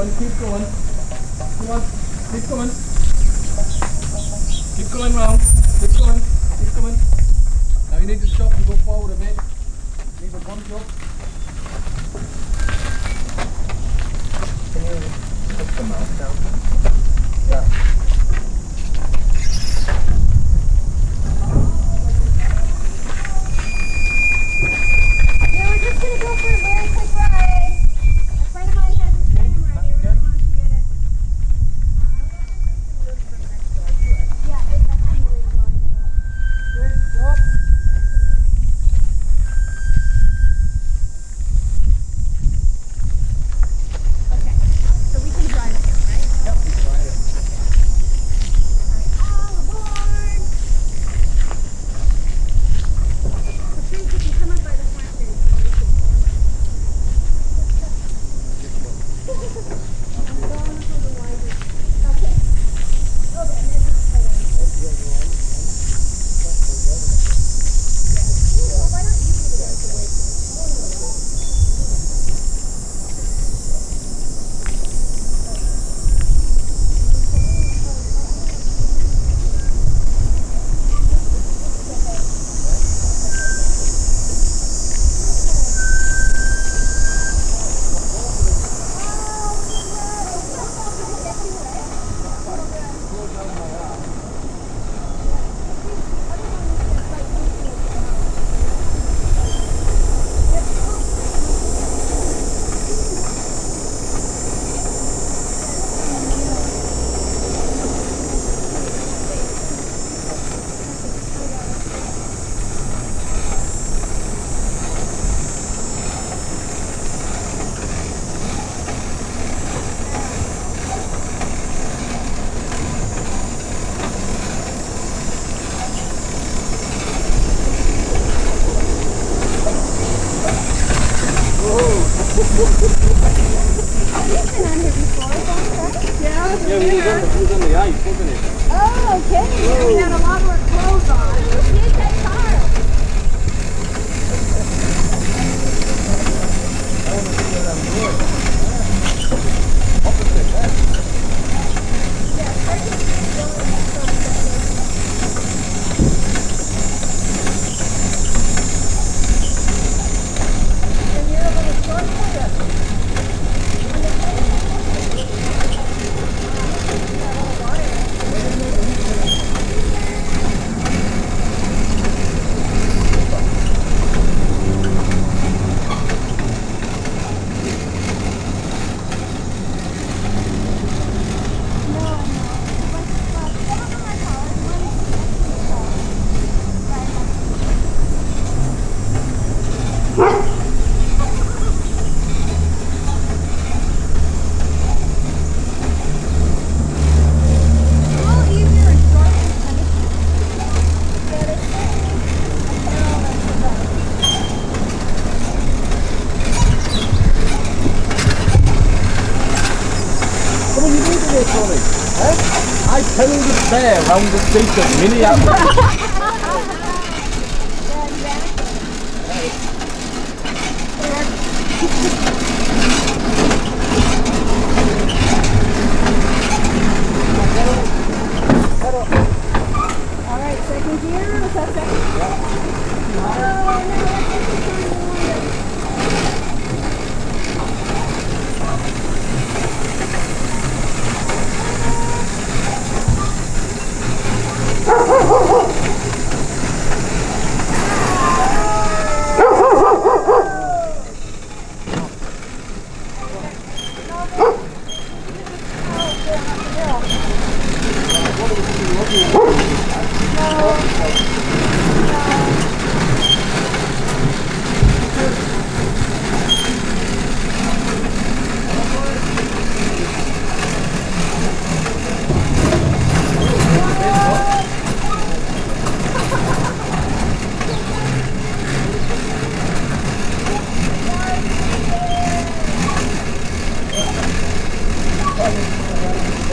going, keep going. Come on, keep going. Keep going round. Keep going, keep going. Now you need to stop and go forward a bit. Leave a bunch up. You've been on here before, is that right? Yeah. Yeah, we was on the, we was on the ice, wasn't it? Oh, okay. We had a lot more clothes on. Did that car? And you're a little short for it. No, I know. But, but, I don't know my car. It's one- Right. A little easier and short and tennis. Yeah, they say. Apparel, that's the best. Come do Tony. Eh? I tell you the bear round the streets of Minneapolis. All right, second gear. Was that second? Oh, no, that's just a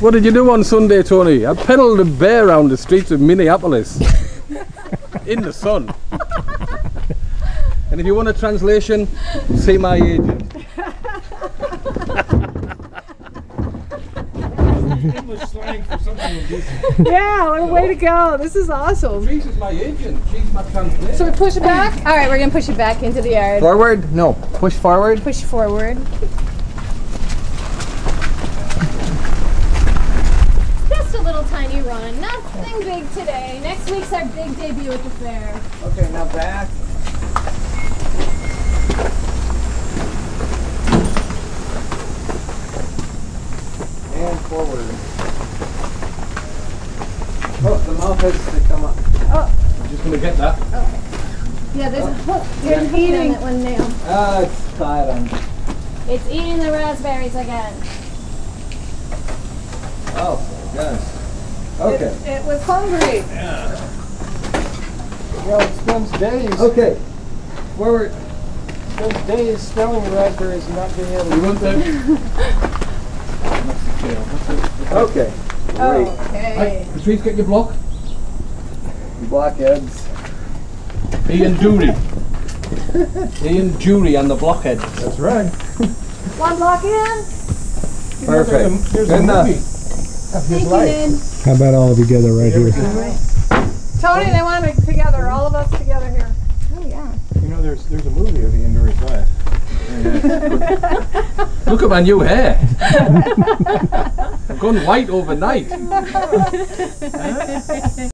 What did you do on Sunday, Tony? I pedalled a bear around the streets of Minneapolis. In the sun. and if you want a translation, see my agent. English slang for something indecent. Yeah, well, way to go. This is awesome. Trees is my agent. She's my translator. So we push it back? All right, we're gonna push it back into the yard. Forward? No. Push forward. Push forward. Little tiny run. Nothing big today. Next week's our big debut at the fair. Okay, now back. And forward. Oh, the mouth has to come up. Oh. I'm just going to get that. Yeah, there's a hook. It's There's a hook on eating. that one nail. Ah, it's tied on. It's eating the raspberries again. Oh, yes. Okay. It, it was hungry. Yeah. Well, it spends days. Okay. Forward. Spends days smelling raspberries and not being able to. You want that? Okay. Great. Okay. Patrice, get your block. Blockheads. Ian Dury. Ian Dury and the blockhead. That's right. One block in. Perfect. There's Good enough. Thank you, Ned. How about all together right here? Tony, they want to together, all of us together here. Oh yeah. You know, there's there's a movie of the Endurance Life. Look at my new hair. I've gone white overnight.